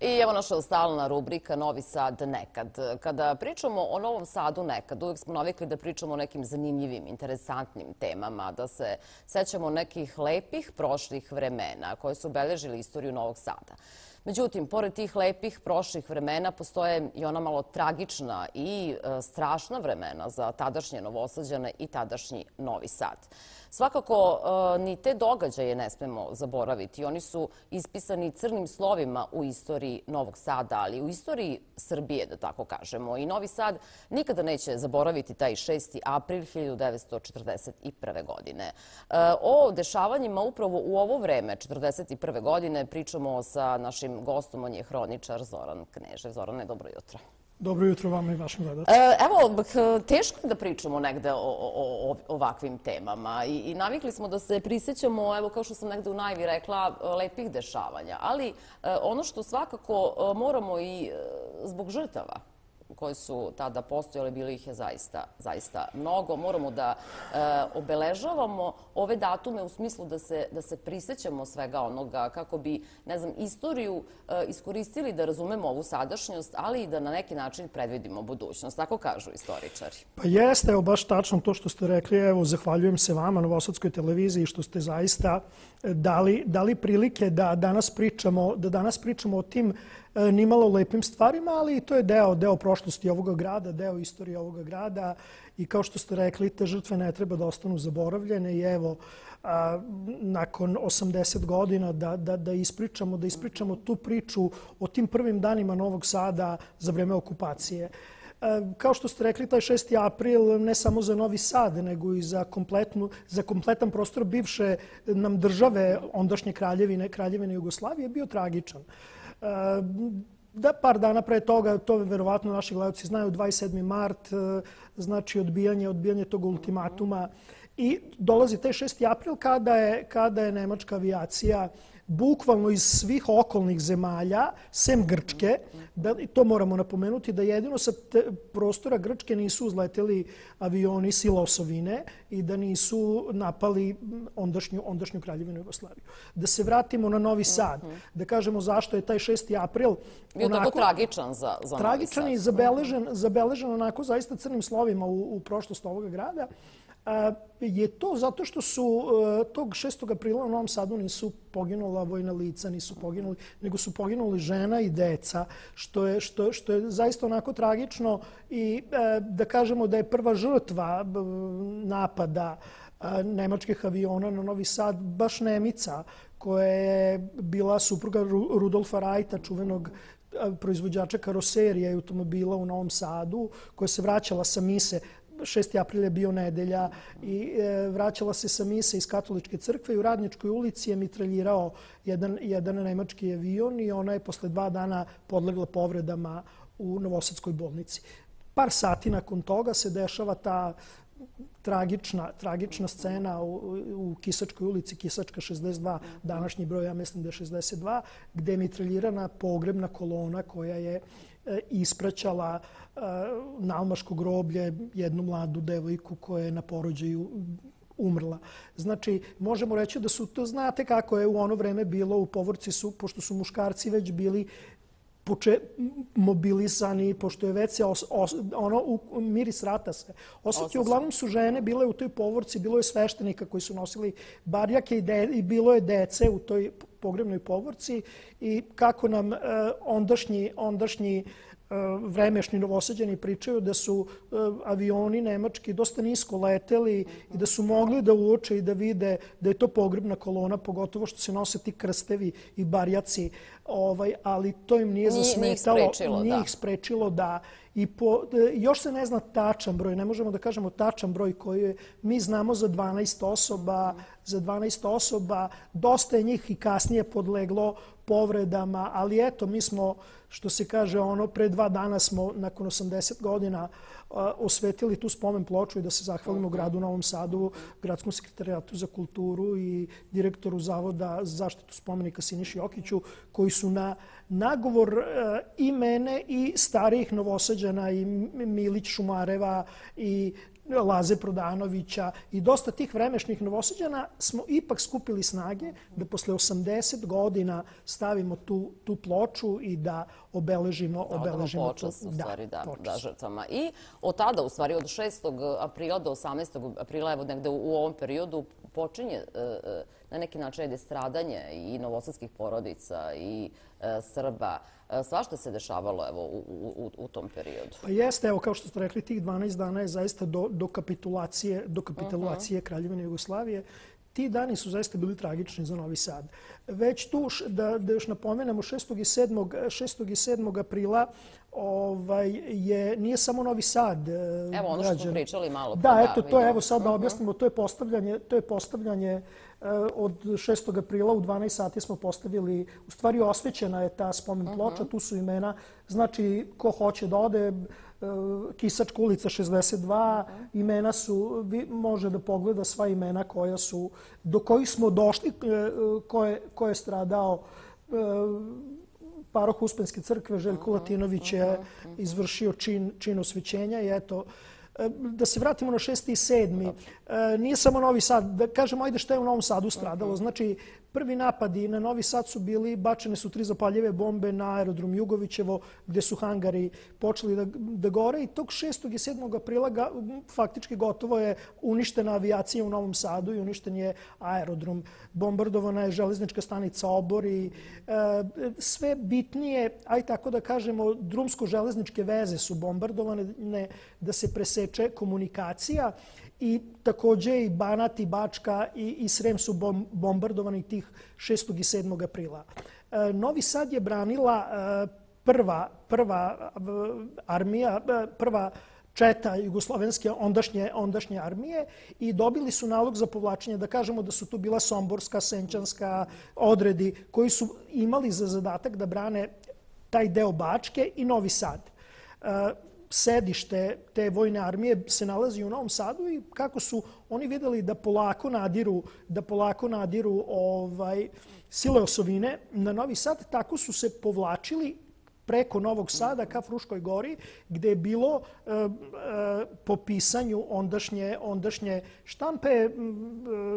I evo naša stalna rubrika Novi Sad nekad. Kada pričamo o Novom Sadu nekad, uvijek smo navikli da pričamo o nekim zanimljivim, interesantnim temama, da se sećamo nekih lepih prošlih vremena koje su obeležili istoriju Novog Sada. Međutim, pored tih lepih prošlih vremena postoje i ona malo tragična i e, strašna vremena za tadašnje Novosađane i tadašnji Novi Sad. Svakako, e, ni te događaje ne smemo zaboraviti. Oni su ispisani crnim slovima u istoriji Novog Sada, ali u istoriji Srbije, da tako kažemo. I Novi Sad nikada neće zaboraviti taj 6. april 1941. godine. E, o dešavanjima upravo u ovo vreme, 1941. godine, pričamo sa našim gostom, on je hroničar Zoran Knežev. Zorane, dobro jutro. Dobro jutro vama i vašim gledacima. E, evo, teško je da pričamo negde o ovakvim temama i navikli smo da se prisjećamo, evo kao što sam negde u najvi rekla, lepih dešavanja. Ali e, ono što svakako e, moramo i zbog žrtava koje su tada postojale, bilo ih je zaista, zaista mnogo. Moramo da e, obeležavamo ove datume u smislu da se, da se prisjećamo svega onoga kako bi, ne znam, istoriju e, iskoristili da razumemo ovu sadašnjost, ali i da na neki način predvidimo budućnost. Tako kažu istoričari. Pa jeste, evo baš tačno to što ste rekli. Evo, zahvaljujem se vama Novosadskoj televiziji što ste zaista dali, dali prilike da danas pričamo, da danas pričamo o tim E, nimalo lepim stvarima, ali to je deo, deo prošlosti ovoga grada, deo istorije ovoga grada i kao što ste rekli, te žrtve ne treba da ostanu zaboravljene i evo, a, nakon 80 godina da, da, da ispričamo, da ispričamo tu priču o tim prvim danima Novog Sada za vreme okupacije. E, kao što ste rekli, taj 6. april ne samo za Novi Sad, nego i za, kompletnu, za kompletan prostor bivše nam države, ondašnje kraljevine, kraljevine Jugoslavije, bio tragičan. E, da, par dana pre toga, to verovatno naši gledalci znaju, 27. mart, e, znači odbijanje, odbijanje tog ultimatuma. I dolazi taj 6. april kada je, kada je nemačka avijacija bukvalno iz svih okolnih zemalja, sem Grčke, da, to moramo napomenuti, da jedino sa prostora Grčke nisu uzleteli avioni silosovine i da nisu napali ondašnju, ondašnju kraljevinu Jugoslaviju. Da se vratimo na Novi Sad, da kažemo zašto je taj 6. april Bio onako, tako tragičan za, za tragičan Novi Sad. i zabeležen, zabeležen onako zaista crnim slovima u, u prošlost ovoga grada je to zato što su e, tog 6. aprila u Novom Sadu nisu poginula vojna lica, nisu poginuli, nego su poginuli žena i deca, što je, što, što je zaista onako tragično i e, da kažemo da je prva žrtva napada e, nemačkih aviona na Novi Sad baš Nemica, koja je bila supruga Rudolfa Rajta, čuvenog proizvođača karoserija i automobila u Novom Sadu, koja se vraćala sa mise 6. april je bio nedelja i e, vraćala se sa mise iz katoličke crkve i u Radničkoj ulici je mitraljirao jedan, jedan nemački avion i ona je posle dva dana podlegla povredama u Novosadskoj bolnici. Par sati nakon toga se dešava ta tragična, tragična scena u, u Kisačkoj ulici, Kisačka 62, današnji broj, ja mislim da je 62, gde je mitraljirana pogrebna kolona koja je E, ispraćala e, na Almaško groblje jednu mladu devojku koja je na porođaju umrla. Znači, možemo reći da su to, znate kako je u ono vreme bilo u povorci, su, pošto su muškarci već bili poče, mobilisani, pošto je već os, os, ono, u, miris rata se osjetio. Uglavnom su žene bile u toj povorci, bilo je sveštenika koji su nosili barjake i, de, i bilo je dece u toj pogrebnoj povorci i kako nam uh, ondašnji, ondašnji E, vremešni novosađani pričaju da su e, avioni nemački dosta nisko leteli i da su mogli da uoče i da vide da je to pogrebna kolona, pogotovo što se nose ti krstevi i barjaci, ovaj, ali to im nije zasmetalo, nije ih sprečilo da i po, e, još se ne zna tačan broj, ne možemo da kažemo tačan broj koji je, mi znamo za 12 osoba, za 12 osoba, dosta je njih i kasnije podleglo povredama, ali eto, mi smo, što se kaže, ono, pre dva dana smo, nakon 80 godina, osvetili tu spomen ploču i da se zahvalimo gradu Novom Sadu, gradskom sekretarijatu za kulturu i direktoru Zavoda za zaštitu spomenika Siniši Jokiću, koji su na nagovor e, i mene i starijih novosađana i Milić Šumareva i Laze Prodanovića i dosta tih vremešnih novosadđana smo ipak skupili snage da posle 80 godina stavimo tu, tu ploču i da obeležimo, da, obeležimo počas, tu, u stvari, da, da, da, žrtvama. I od tada, u stvari, od 6. aprila do 18. aprila, evo negde u ovom periodu, počinje e, e, na neki način je stradanje i novosadskih porodica i e, Srba. Svašta se dešavalo evo, u, u, u tom periodu. Pa jeste, evo kao što ste rekli, tih 12 dana je zaista do, do kapitulacije, do kapitulacije uh -huh. Kraljevine Jugoslavije. Ti dani su zaista bili tragični za Novi Sad. Već tu, da, da još napomenemo, 6. i 7. 6. i 7. aprila ovaj, je, nije samo Novi Sad. E, evo ono što smo pričali malo. Da, eto, to je, evo sad da objasnimo, to je postavljanje, to je postavljanje e, od 6. aprila u 12 sati smo postavili, u stvari osvećena je ta spomen ploča, mhm. tu su imena, znači ko hoće da ode, e, Kisačka ulica 62, imena su, može da pogleda sva imena koja su, do kojih smo došli, ko je, ko je stradao paroh Uspenske crkve Željko Latinović je izvršio čin, čin osvećenja i eto, e, da se vratimo na 6. i 7. E, nije samo Novi Sad. Da kažemo, ajde što je u Novom Sadu stradalo. Znači, Prvi napadi na Novi Sad su bili, bačene su tri zapaljive bombe na aerodrom Jugovićevo, gdje su hangari počeli da, da gore i tog 6. i 7. aprila ga, faktički gotovo je uništena avijacija u Novom Sadu i uništen je aerodrom. Bombardovana je železnička stanica Obor i e, sve bitnije, aj tako da kažemo, drumsko-železničke veze su bombardovane ne, da se preseče komunikacija i takođe i Banat i Bačka i, i Srem su bombardovani tih 6. i 7. aprila. E, Novi Sad je branila e, prva, prva e, armija, prva četa jugoslovenske ondašnje, ondašnje armije i dobili su nalog za povlačenje, da kažemo da su tu bila Somborska, Senčanska odredi koji su imali za zadatak da brane taj deo Bačke i Novi Sad e, sedište te vojne armije se nalazi u Novom Sadu i kako su oni videli da polako nadiru, da polako nadiru ovaj, sile osovine na Novi Sad, tako su se povlačili preko Novog Sada ka Fruškoj gori, gde je bilo e, e, po pisanju ondašnje, ondašnje štampe, e,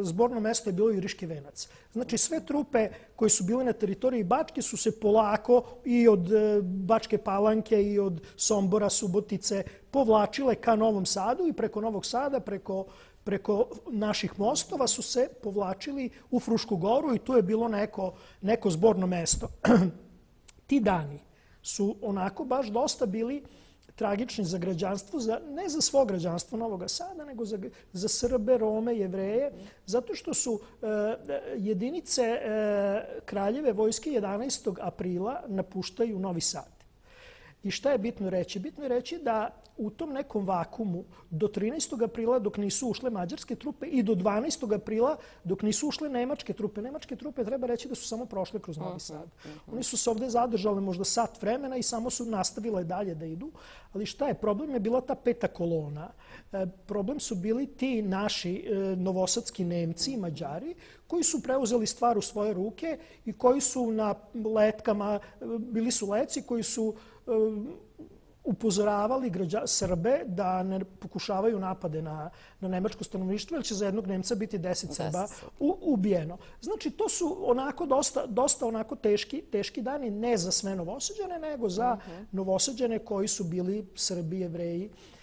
zborno mesto je bilo Juriški venac. Znači sve trupe koje su bile na teritoriji Bačke su se polako i od e, Bačke palanke i od Sombora, Subotice povlačile ka Novom Sadu i preko Novog Sada, preko preko naših mostova su se povlačili u Frušku goru i tu je bilo neko, neko zborno mesto. Ti dani, su onako baš dosta bili tragični za građanstvo, za, ne za svo građanstvo Novog Sada, nego za, za Srbe, Rome, Jevreje, zato što su e, jedinice e, kraljeve vojske 11. aprila napuštaju Novi Sad. I šta je bitno reći? Bitno je reći da u tom nekom vakumu do 13. aprila dok nisu ušle mađarske trupe i do 12. aprila dok nisu ušle nemačke trupe. Nemačke trupe treba reći da su samo prošle kroz Novi Sad. Oni su se ovdje zadržali možda sat vremena i samo su nastavile dalje da idu. Ali šta je? Problem je bila ta peta kolona. E, problem su bili ti naši e, novosadski Nemci i Mađari koji su preuzeli stvar u svoje ruke i koji su na letkama, e, bili su leci koji su upozoravali građa, Srbe da ne pokušavaju napade na, na nemačko stanovništvo, jer će za jednog Nemca biti deset Srba u, ubijeno. Znači, to su onako dosta, dosta onako teški, teški dani, ne za sve novosađane, nego za uh mhm. -huh. novosađane koji su bili Srbi, Jevreji, E,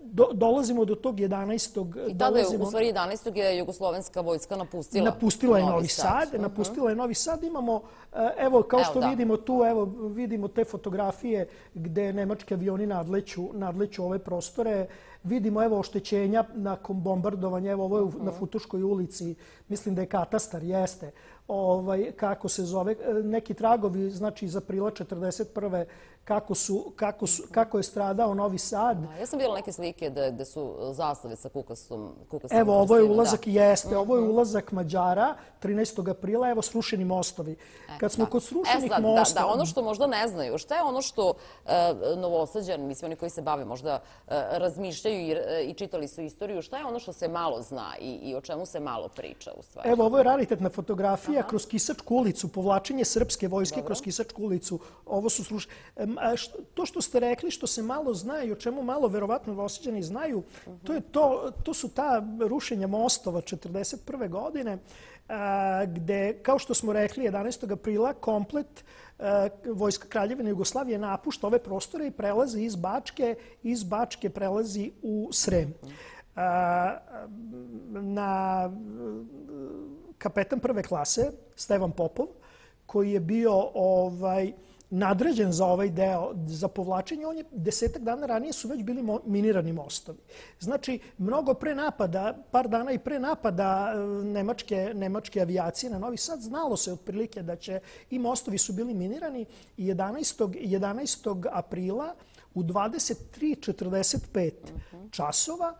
do, dolazimo do tog 11. I tada je, u stvari 11. je Jugoslovenska vojska napustila, napustila je Novi Sad. Sad. Napustila je Novi Sad. Imamo, e, evo, kao što vidimo tu, evo, vidimo te fotografije gde nemački avioni nadleću, nadleću ove prostore. Vidimo, evo, oštećenja nakon bombardovanja. Evo, ovo je na Futuškoj ulici. Mislim da je katastar, jeste. Ovaj, kako se zove, e, neki tragovi, znači iz aprila 41 kako, su, kako, su, kako je stradao Novi Sad. Ja sam vidjela neke slike da, da su zastave sa kukastom. kukastom evo, ovo je ulazak, da. jeste, ovo je mhm. ulazak Mađara 13. aprila, evo srušeni mostovi. E, Kad smo da. kod srušenih e, sad, mostova... Da, da, ono što možda ne znaju, šta je ono što uh, novosađan, mislim oni koji se bave možda uh, razmišljaju i, uh, i čitali su istoriju, šta je ono što se malo zna i, i o čemu se malo priča u stvari? Evo, ovo je raritetna fotografija Aha. kroz Kisačku ulicu, povlačenje srpske vojske Dobro. kroz Kisačku ulicu. Ovo su srušeni To što ste rekli, što se malo zna i o čemu malo verovatno voseđani znaju, to, je to, to su ta rušenja mostova 1941. godine, gde, kao što smo rekli, 11. aprila komplet Vojska Kraljevine Jugoslavije napušta ove prostore i prelazi iz Bačke, iz Bačke prelazi u Srem. Na kapetan prve klase, Stevan Popov, koji je bio ovaj, nadređen za ovaj deo, za povlačenje, on je desetak dana ranije su već bili minirani mostovi. Znači, mnogo pre napada, par dana i pre napada e, nemačke, nemačke avijacije na Novi Sad, znalo se otprilike da će i mostovi su bili minirani i 11. 11. aprila u 23.45 časova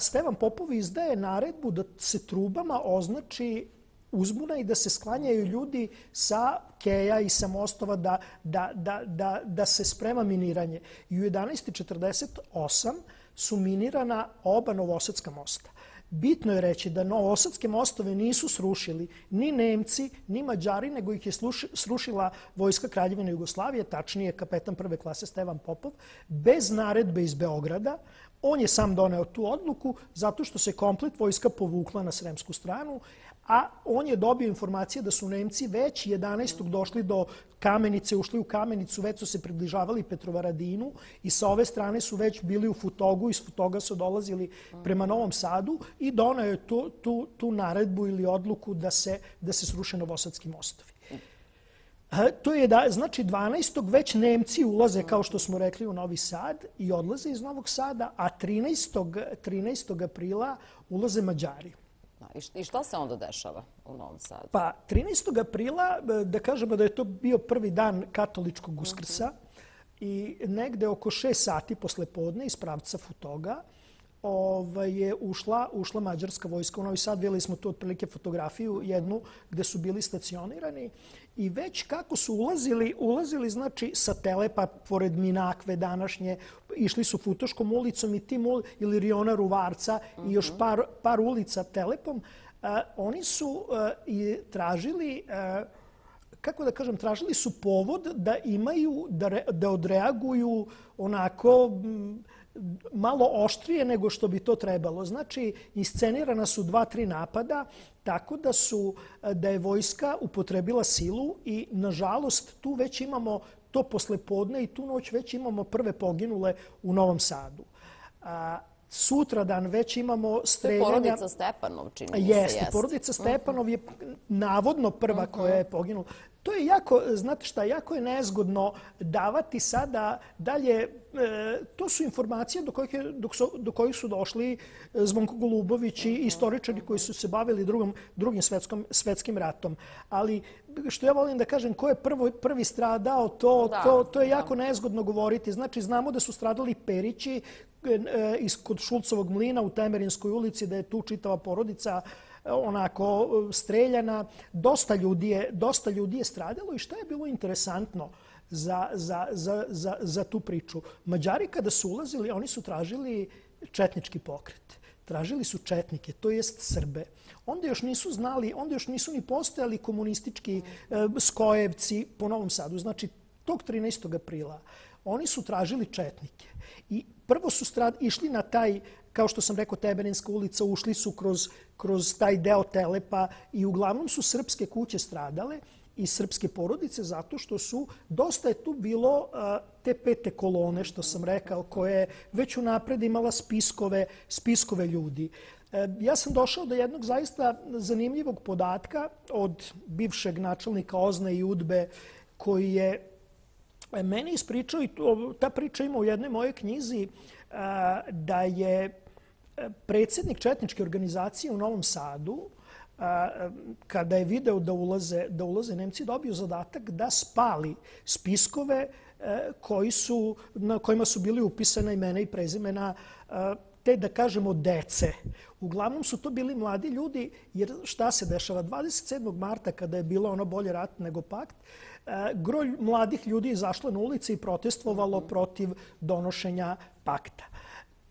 Stevan Popov izdaje naredbu da se trubama označi uzbuna i da se sklanjaju ljudi sa keja i sa mostova da, da, da, da, da se sprema miniranje. I u 11.48 su minirana oba Novosadska mosta. Bitno je reći da Novosadske mostove nisu srušili ni Nemci, ni Mađari, nego ih je srušila Vojska Kraljevine Jugoslavije, tačnije kapetan prve klase Stevan Popov, bez naredbe iz Beograda. On je sam doneo tu odluku zato što se komplet vojska povukla na sremsku stranu a on je dobio informacije da su Nemci već 11. došli do kamenice, ušli u kamenicu, već su se približavali Petrovaradinu i sa ove strane su već bili u Futogu, iz Futoga su dolazili prema Novom Sadu i donao je tu, tu, tu naredbu ili odluku da se, da se sruše Novosadski mostovi. To je da, znači 12. već Nemci ulaze, kao što smo rekli, u Novi Sad i odlaze iz Novog Sada, a 13. 13. aprila ulaze Mađari. I šta se onda dešava u Novom Sadu? Pa 13. aprila, da kažemo da je to bio prvi dan katoličkog uskrsa i negde oko 6 sati posle podne iz pravca Futoga ovaj, je ušla, ušla mađarska vojska u Novi Sad. Vidjeli smo tu otprilike fotografiju jednu gde su bili stacionirani i već kako su ulazili, ulazili znači sa Telepa pored Minakve današnje, išli su Futoškom ulicom i tim ul, ili Riona Ruvarca i još mhm. par, par ulica Telepom, uh, oni su uh, i tražili uh, kako da kažem, tražili su povod da imaju, da, re, da odreaguju onako malo oštrije nego što bi to trebalo. Znači, iscenirana su dva, tri napada, tako da su da je vojska upotrebila silu i, nažalost, tu već imamo to posle podne i tu noć već imamo prve poginule u Novom Sadu. A, sutra dan već imamo streljanja... To je porodica Stepanov, čini mi se, jeste. Porodica Stepanov je navodno prva koja je poginula. To je jako, znate šta, jako je nezgodno davati sada dalje, e, to su informacije do kojih, je, do, do kojih su došli e, Zvonko Golubović i istoričari koji su se bavili drugom, drugim svetskom, svetskim ratom. Ali što ja volim da kažem, ko je prvo, prvi stradao, to, da, to, to je jako da. nezgodno govoriti. Znači, znamo da su stradali Perići e, iz, kod Šulcovog mlina u Temerinskoj ulici, da je tu čitava porodica onako e, streljana. Dosta ljudi je, dosta ljudi je stradalo i što je bilo interesantno za, za, za, za, za tu priču? Mađari kada su ulazili, oni su tražili četnički pokret. Tražili su četnike, to jest Srbe. Onda još nisu znali, onda još nisu ni postojali komunistički e, skojevci po Novom Sadu. Znači, tog 13. aprila oni su tražili četnike. I prvo su strad, išli na taj, kao što sam rekao, Teberinska ulica, ušli su kroz, kroz taj deo Telepa i uglavnom su srpske kuće stradale i srpske porodice zato što su, dosta je tu bilo te pete kolone, što sam rekao, koje već u napred imala spiskove, spiskove ljudi. E, ja sam došao do jednog zaista zanimljivog podatka od bivšeg načelnika Ozne i Udbe koji je E, meni ispričao i ta priča ima u jednoj mojoj knjizi e, da je e, predsjednik četničke organizacije u Novom Sadu, kada je video da ulaze, da ulaze Nemci, dobio zadatak da spali spiskove koji su, na kojima su bili upisane imena i prezimena te, da kažemo, dece. Uglavnom su to bili mladi ljudi, jer šta se dešava? 27. marta, kada je bilo ono bolje rat nego pakt, groj mladih ljudi izašlo na ulici i protestovalo protiv donošenja pakta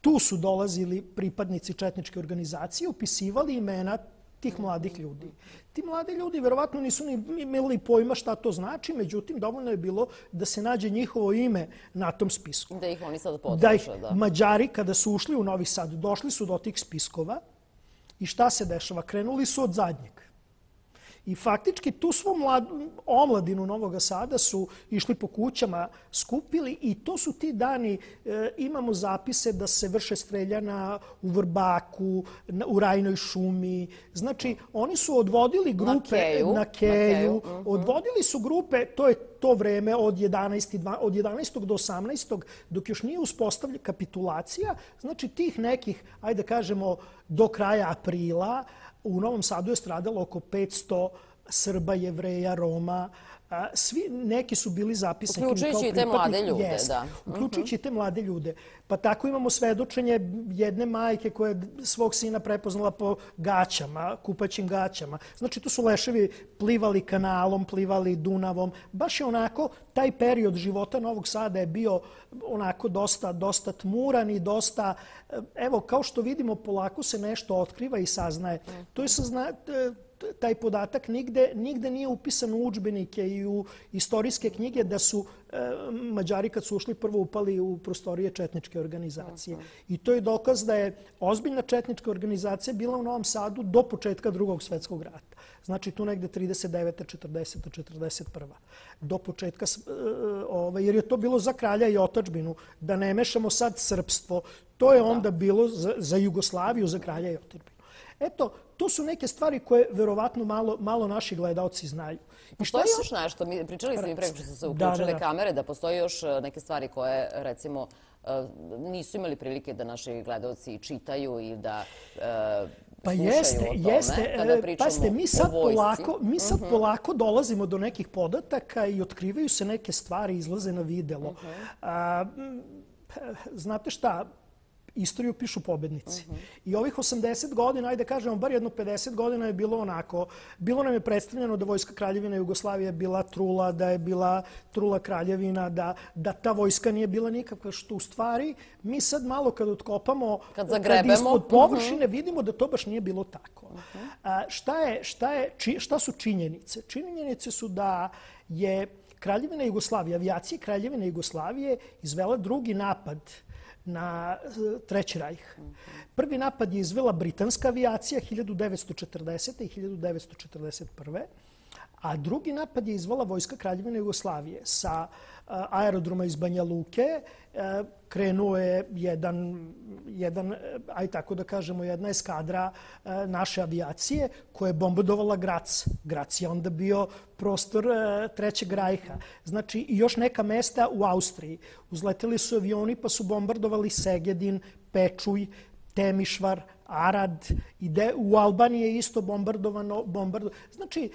tu su dolazili pripadnici četničke organizacije, upisivali imena tih mladih ljudi. Ti mladi ljudi verovatno nisu ni imali pojma šta to znači, međutim, dovoljno je bilo da se nađe njihovo ime na tom spisku. Da ih oni sad potraže, da. Da Mađari, kada su ušli u Novi Sad, došli su do tih spiskova i šta se dešava? Krenuli su od zadnjeg. I faktički tu svu mlad, omladinu Novog Sada su išli po kućama, skupili i to su ti dani, e, imamo zapise da se vrše streljana u Vrbaku, na, u Rajnoj šumi. Znači, oni su odvodili grupe na Keju, na keju uh -huh. odvodili su grupe, to je to vreme od 11. od 11. do 18. dok još nije uspostavljena kapitulacija, znači tih nekih, ajde kažemo, do kraja aprila, u Novom Sadu je stradalo oko 500 Srba, Jevreja, Roma. Svi, neki su bili zapisani Uključujući i te mlade ljude, jest, da. Uključujući i te mlade ljude. Pa tako imamo svedočenje jedne majke koja je svog sina prepoznala po gaćama, kupaćim gaćama. Znači, tu su leševi plivali kanalom, plivali Dunavom. Baš je onako, taj period života Novog Sada je bio onako dosta, dosta tmuran i dosta... Evo, kao što vidimo, polako se nešto otkriva i saznaje. To je sazna, taj podatak nigde, nigde nije upisan u učbenike i u istorijske knjige da su e, Mađari kad su ušli prvo upali u prostorije četničke organizacije. I to je dokaz da je ozbiljna četnička organizacija bila u Novom Sadu do početka drugog svetskog rata. Znači tu negde 39. 40. 41. Do početka, e, ovaj, jer je to bilo za kralja i otačbinu, da ne mešamo sad srpstvo. To je onda bilo za, za Jugoslaviju, za kralja i otačbinu. Eto, to su neke stvari koje verovatno malo, malo naši gledalci znaju. I šta je još nešto? Mi, pričali ste mi preko što su se uključile da, da, kamere da postoji još e, neke stvari koje, recimo, e, nisu imali prilike da naši gledalci čitaju i da e, Pa jeste, jeste. Pazite, mi sad, polako, mi sad uh-huh. polako dolazimo do nekih podataka i otkrivaju se neke stvari, izlaze na videlo. Uh-huh. A, znate šta, istoriju pišu pobednici. Uh -huh. I ovih 80 godina, ajde kažemo, bar jedno 50 godina je bilo onako. Bilo nam je predstavljeno da Vojska Kraljevina Jugoslavije bila trula, da je bila trula Kraljevina, da, da ta vojska nije bila nikakva, što u stvari mi sad malo kad otkopamo, kad, ispod površine, uh -huh. vidimo da to baš nije bilo tako. Uh -huh. A, šta, je, šta, je, či, šta su činjenice? Činjenice su da je Kraljevina Jugoslavije, avijacija Kraljevine Jugoslavije izvela drugi napad na eh, Treći rajh. Prvi napad je izvela britanska avijacija 1940. i 1941. A drugi napad je izvala Vojska Kraljevine Jugoslavije sa eh, aerodroma iz Banja Luke. Eh, krenuo je jedan, jedan, eh, aj tako da kažemo, jedna eskadra naše avijacije koja je bombardovala Grac. Grac je onda bio prostor Trećeg rajha. Znači, još neka mesta u Austriji. Uzleteli su avioni pa su bombardovali Segedin, Pečuj, Temišvar, Arad, i de, u Albaniji je isto bombardovano. Bombardo, znači,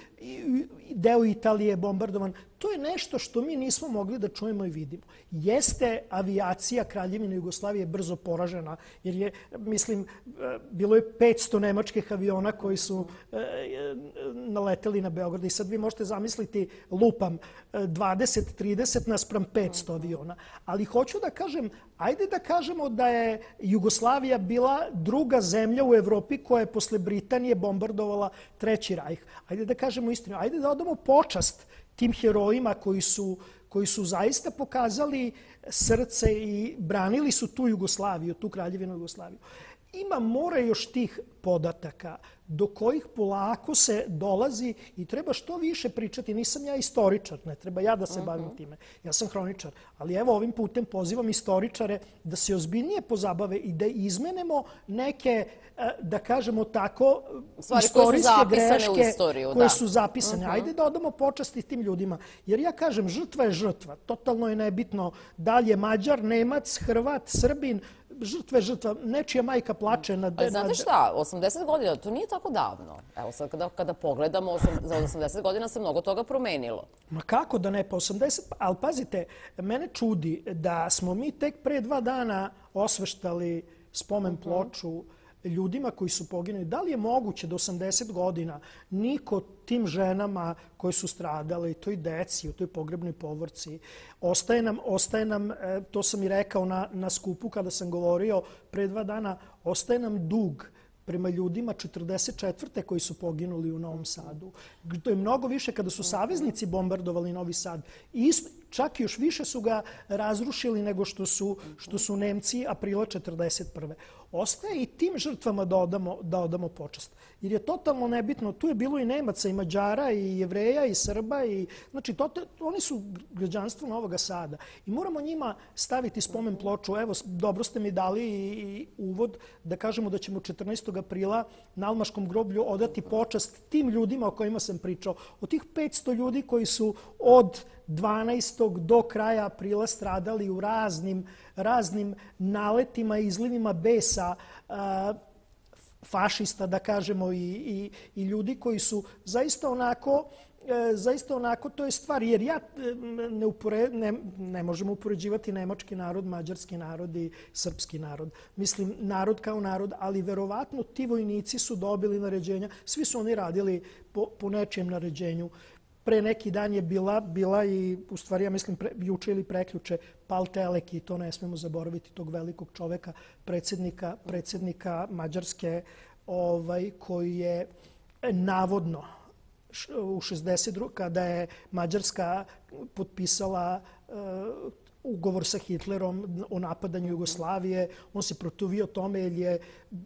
deo Italije je bombardovan. To je nešto što mi nismo mogli da čujemo i vidimo. Jeste avijacija Kraljevine Jugoslavije brzo poražena, jer je, mislim, e, bilo je 500 nemačkih aviona koji su e, e, naleteli na Beograd. I sad vi možete zamisliti, lupam, 20-30 naspram 500 aviona. Ali hoću da kažem, ajde da kažemo da je Jugoslavija bila druga zemlja u Evropi koja je posle Britanije bombardovala Treći rajh. Ajde da kažemo istinu. Ajde da odamo počast tim herojima koji su, koji su zaista pokazali srce i branili su tu Jugoslaviju, tu kraljevinu Jugoslaviju. Ima mora još tih podataka do kojih polako se dolazi i treba što više pričati. Nisam ja istoričar, ne treba ja da se mhm. bavim time. Ja sam hroničar. Ali evo ovim putem pozivam istoričare da se ozbiljnije pozabave i da izmenemo neke, e, da kažemo tako, Stvari istorijske koje greške istoriju, koje su zapisane. Uh Ajde da odamo počasti tim ljudima. Jer ja kažem, žrtva je žrtva. Totalno je nebitno da li je Mađar, Nemac, Hrvat, Srbin, žrtve žrtva, nečija majka plače na... Ali znate šta, 80 godina, to nije tako davno. Evo sad kada, kada pogledamo, za 80 godina se mnogo toga promenilo. Ma kako da ne, pa 80... Ali pazite, mene čudi da smo mi tek pre dva dana osveštali spomen mhm. ploču uh -huh ljudima koji su poginuli. Da li je moguće da 80 godina niko tim ženama koje su stradale i toj deci u toj pogrebnoj povorci, ostaje nam, ostaje nam e, to sam i rekao na, na skupu kada sam govorio pre dva dana, ostaje nam dug prema ljudima 44. koji su poginuli u Novom Sadu. To je mnogo više kada su saveznici bombardovali Novi Sad. Isto, čak još više su ga razrušili nego što su, što su Nemci aprila 41. Ostaje i tim žrtvama da odamo, da odamo počast. Jer je totalno nebitno, tu je bilo i Nemaca, i Mađara, i Jevreja, i Srba. I, znači, to, oni su građanstvo Novog Sada. I moramo njima staviti spomen ploču. Evo, dobro ste mi dali i, uvod da kažemo da ćemo 14. aprila na Almaškom groblju odati počast tim ljudima o kojima sam pričao. Od tih 500 ljudi koji su od 12. do kraja aprila stradali u raznim, raznim naletima i izlivima besa fašista, da kažemo, i, i, i ljudi koji su zaista onako e, zaista onako to je stvar, jer ja e, ne, upore, ne, ne možemo upoređivati nemački narod, mađarski narod i srpski narod. Mislim, narod kao narod, ali verovatno ti vojnici su dobili naređenja, svi su oni radili po, po nečijem naređenju. Pre neki dan je bila, bila i, u stvari, ja mislim, pre, juče ili preključe, Pal Teleki, to ne smemo zaboraviti, tog velikog čoveka, predsjednika, predsjednika Mađarske, ovaj, koji je navodno u 62. kada je Mađarska potpisala eh, ugovor sa Hitlerom o napadanju Jugoslavije. On se protivio tome jer je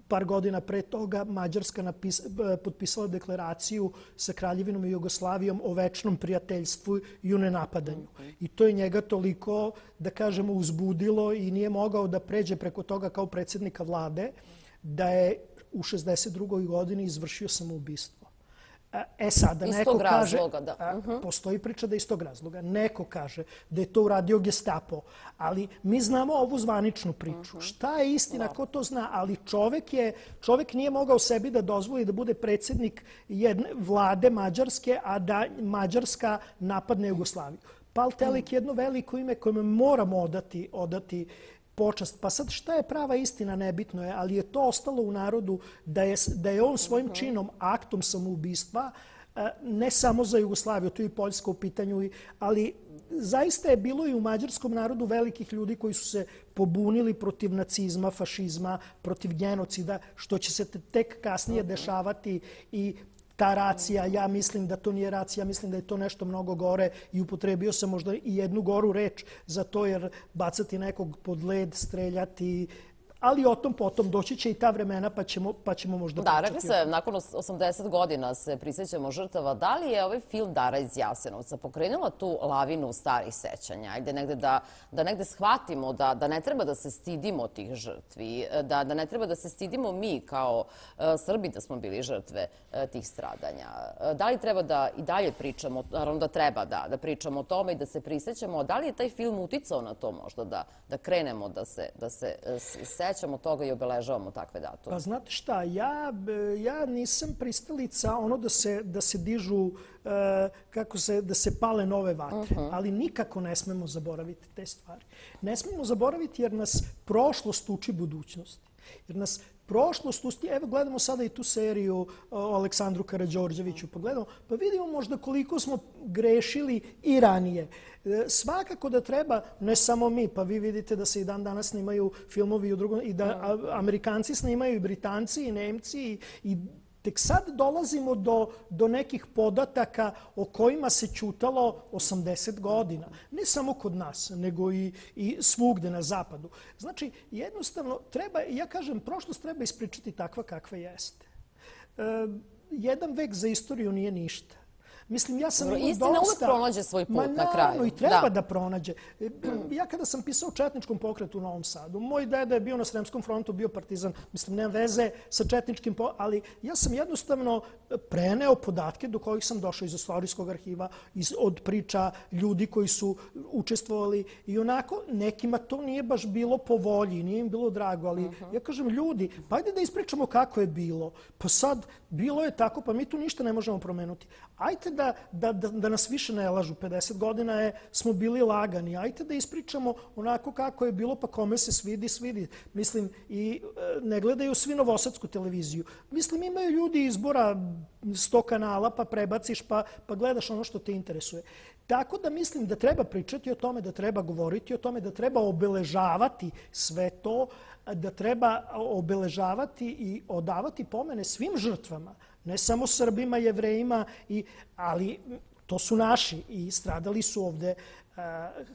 par godina pre toga Mađarska napis, potpisala deklaraciju sa Kraljevinom i Jugoslavijom o večnom prijateljstvu i o nenapadanju. I to je njega toliko, da kažemo, uzbudilo i nije mogao da pređe preko toga kao predsjednika vlade da je u 62. godini izvršio samoubistvo. E sada, neko kaže, razloga, da. Uh -huh. postoji priča da iz tog razloga. Neko kaže da je to uradio gestapo, ali mi znamo ovu zvaničnu priču. Uh -huh. Šta je istina, ko to zna, ali čovek, je, čovek nije mogao sebi da dozvoli da bude predsjednik jedne vlade Mađarske, a da Mađarska napadne Jugoslaviju. Pal Telek je jedno veliko ime koje moramo odati, odati počast. Pa sad šta je prava istina, nebitno je, ali je to ostalo u narodu da je, da je on svojim činom, aktom samoubistva, e, ne samo za Jugoslaviju, tu je i Poljska u pitanju, ali zaista je bilo i u mađarskom narodu velikih ljudi koji su se pobunili protiv nacizma, fašizma, protiv genocida, što će se tek kasnije dešavati i ta racija, ja mislim da to nije racija, mislim da je to nešto mnogo gore i upotrebio sam možda i jednu goru reč za to jer bacati nekog pod led, streljati, ali o tom potom doći će i ta vremena pa ćemo, pa ćemo možda Da, rekli se, nakon 80 godina se prisjećamo žrtava. Da li je ovaj film Dara iz Jasenovca pokrenula tu lavinu starih sećanja? Ajde negde da, da negde shvatimo da, da ne treba da se stidimo tih žrtvi, da, da ne treba da se stidimo mi kao uh, Srbi da smo bili žrtve uh, tih stradanja. Uh, da li treba da i dalje pričamo, naravno da treba da, da pričamo o tome i da se prisjećamo, da li je taj film uticao na to možda da, da krenemo da se, da se sećamo toga i obeležavamo takve datume? Pa znate šta, ja, ja nisam pristalica ono da se, da se dižu, e, kako se, da se pale nove vatre. Uh -huh. Ali nikako ne smemo zaboraviti te stvari. Ne smemo zaboraviti jer nas prošlost uči budućnosti. Jer nas prošlost, usti, evo gledamo sada i tu seriju o Aleksandru Karadžorđeviću, pa gledamo, pa vidimo možda koliko smo grešili i ranije. E, svakako da treba, ne samo mi, pa vi vidite da se i dan danas snimaju filmovi u drugom, i da Amerikanci snimaju i Britanci i Nemci i, i tek sad dolazimo do, do nekih podataka o kojima se čutalo 80 godina. Ne samo kod nas, nego i, i svugde na zapadu. Znači, jednostavno, treba, ja kažem, prošlost treba ispričati takva kakva jeste. E, jedan vek za istoriju nije ništa. Mislim, ja sam imao Istina uvijek pronađe svoj put Ma, na kraju. i treba da. da pronađe. E, ja kada sam pisao o Četničkom pokretu u Novom Sadu, moj deda je bio na Sremskom frontu, bio partizan, mislim, nema veze sa Četničkim pokretom, ali ja sam jednostavno preneo podatke do kojih sam došao iz istorijskog arhiva, iz, od priča ljudi koji su učestvovali i onako nekima to nije baš bilo po volji, nije im bilo drago, ali uh -huh. ja kažem ljudi, pa ajde da ispričamo kako je bilo. Pa sad, bilo je tako, pa mi tu ništa ne možemo promenuti. Ajde da, da, da, nas više ne lažu. 50 godina je, smo bili lagani. Ajte da ispričamo onako kako je bilo, pa kome se svidi, svidi. Mislim, i e, ne gledaju svi novosadsku televiziju. Mislim, imaju ljudi izbora 100 kanala, pa prebaciš, pa, pa gledaš ono što te interesuje. Tako da mislim da treba pričati o tome, da treba govoriti o tome, da treba obeležavati sve to, da treba obeležavati i odavati pomene svim žrtvama, ne samo Srbima, Jevrejima, i, ali to su naši i stradali su ovde. E,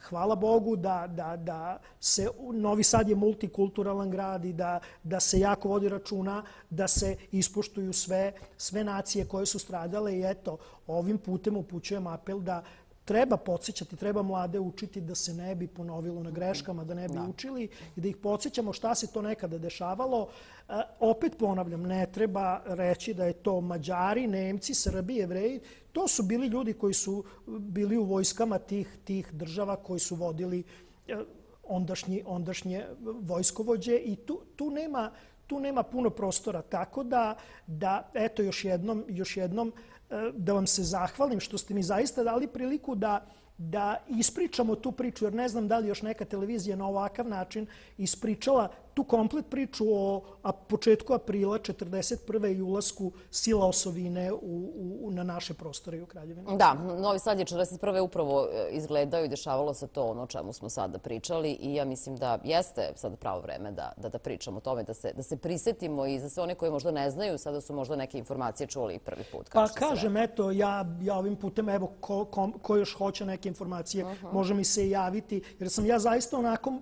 hvala Bogu da, da, da se Novi Sad je multikulturalan grad i da, da se jako vodi računa da se ispoštuju sve, sve nacije koje su stradale i eto, ovim putem upućujem apel da treba podsjećati, treba mlade učiti da se ne bi ponovilo na greškama, da ne bi učili i da ih podsjećamo šta se to nekada dešavalo. E, opet ponavljam, ne treba reći da je to Mađari, Nemci, Srbi, Jevreji. To su bili ljudi koji su bili u vojskama tih, tih država koji su vodili e, ondašnji, ondašnje vojskovođe i tu, tu nema tu nema puno prostora. Tako da, da eto, još jednom, još jednom, E, da vam se zahvalim što ste mi zaista dali priliku da da ispričamo tu priču, jer ne znam da li još neka televizija na ovakav način ispričala tu komplet priču o a, početku aprila 41. i ulasku sila osovine u, u, na naše prostore u Kraljevini. Da, Novi Sad je 41. upravo e, izgledao i dešavalo se to ono o čemu smo sada pričali i ja mislim da jeste sada pravo vreme da, da, da pričamo o tome, da se, da se prisetimo i za sve one koji možda ne znaju, sada su možda neke informacije čuli prvi put. Pa kažem, eto, ja, ja ovim putem, evo, ko, ko, ko još hoće neke informacije, uh -huh. može mi se javiti, jer sam ja zaista onako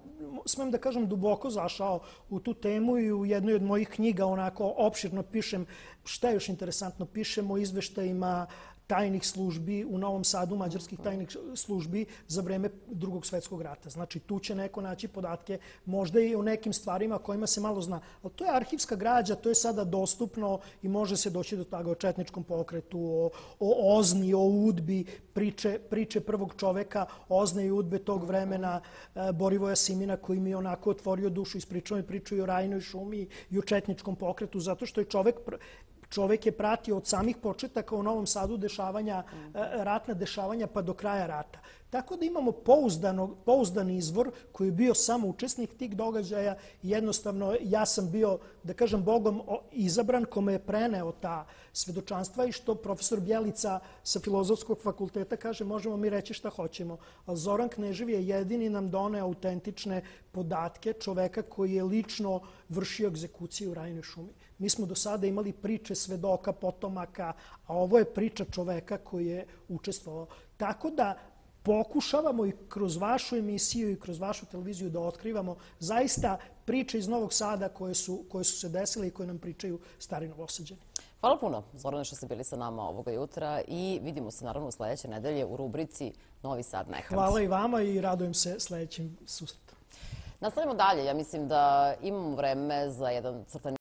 smem da kažem, duboko zašao u tu temu i u jednoj od mojih knjiga onako opširno pišem šta još interesantno. Pišemo izveštajima tajnih službi u Novom Sadu, mađarskih tajnih službi za vreme drugog svetskog rata. Znači, tu će neko naći podatke, možda i o nekim stvarima kojima se malo zna. Ali to je arhivska građa, to je sada dostupno i može se doći do toga o četničkom pokretu, o, o ozni, o udbi, priče, priče prvog čoveka, ozne i udbe tog vremena, e, Borivoja Simina koji mi je onako otvorio dušu, ispričao mi priču i o Rajnoj šumi i o četničkom pokretu, zato što je čovek čovjek je pratio od samih početaka u Novom Sadu dešavanja, e, ratna dešavanja pa do kraja rata. Tako da imamo pouzdano, pouzdan izvor koji je bio samo učesnik tih događaja. Jednostavno, ja sam bio, da kažem, Bogom izabran kome je preneo ta svedočanstva i što profesor Bjelica sa Filozofskog fakulteta kaže možemo mi reći šta hoćemo. Ali Zoran Knežev je jedini nam doneo autentične podatke čoveka koji je lično vršio egzekuciju u Rajnoj šumi. Mi smo do sada imali priče svedoka, potomaka, a ovo je priča čoveka koji je učestvovao. Tako da pokušavamo i kroz vašu emisiju i kroz vašu televiziju da otkrivamo zaista priče iz Novog Sada koje su, koje su se desile i koje nam pričaju stari novosađeni. Hvala puno, Zorane, što ste bili sa nama ovoga jutra i vidimo se naravno u sljedeće nedelje u rubrici Novi Sad nekad. Hvala i vama i radujem se sljedećim susretom. Nastavimo dalje. Ja mislim da imamo vreme za jedan crtani